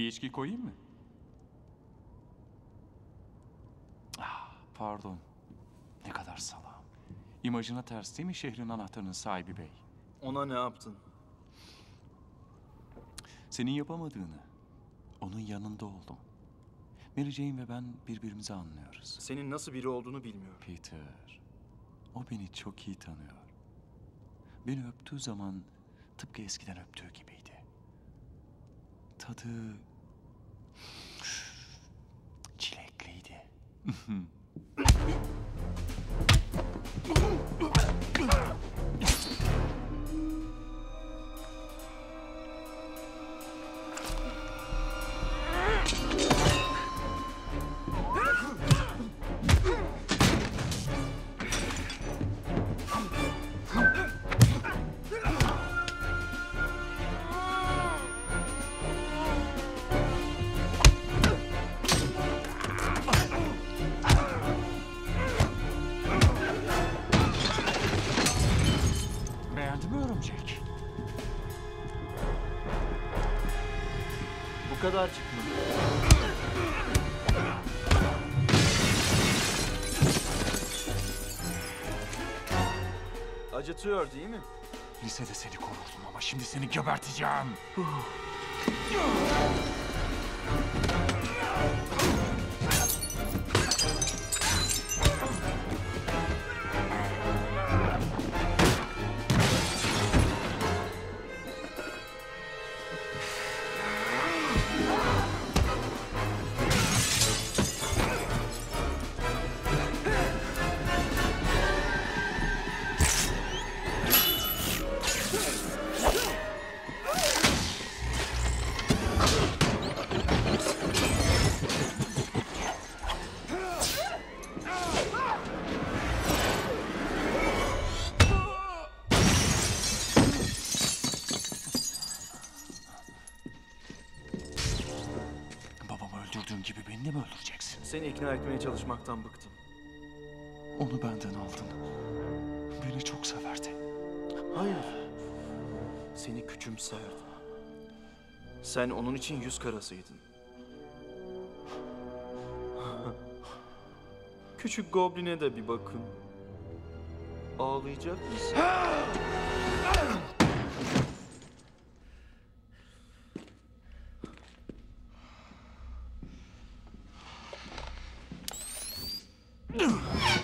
Bir içki koyayım mı? Ah, pardon. Ne kadar salam. İmajına ters değil mi şehrin anahtarının sahibi bey? Ona ne yaptın? Senin yapamadığını, onun yanında oldum. Mary Jane ve ben birbirimizi anlıyoruz. Senin nasıl biri olduğunu bilmiyorum. Peter, o beni çok iyi tanıyor. Beni öptüğü zaman tıpkı eskiden öptüğü gibiydi. Tadı Mm-hmm. Bu kadar çıkmadı. Acıtıyor değil mi? Lisede seni korurdum ama şimdi seni geberteceğim. Öldürdüğün gibi beni de mi öldüreceksin? Seni ikna etmeye çalışmaktan bıktım. Onu benden aldın. Beni çok severdi. Hayır. Seni küçümserdi. Sen onun için yüz karasıydın. Küçük Goblin'e de bir bakın. Ağlayacak mısın? Ugh.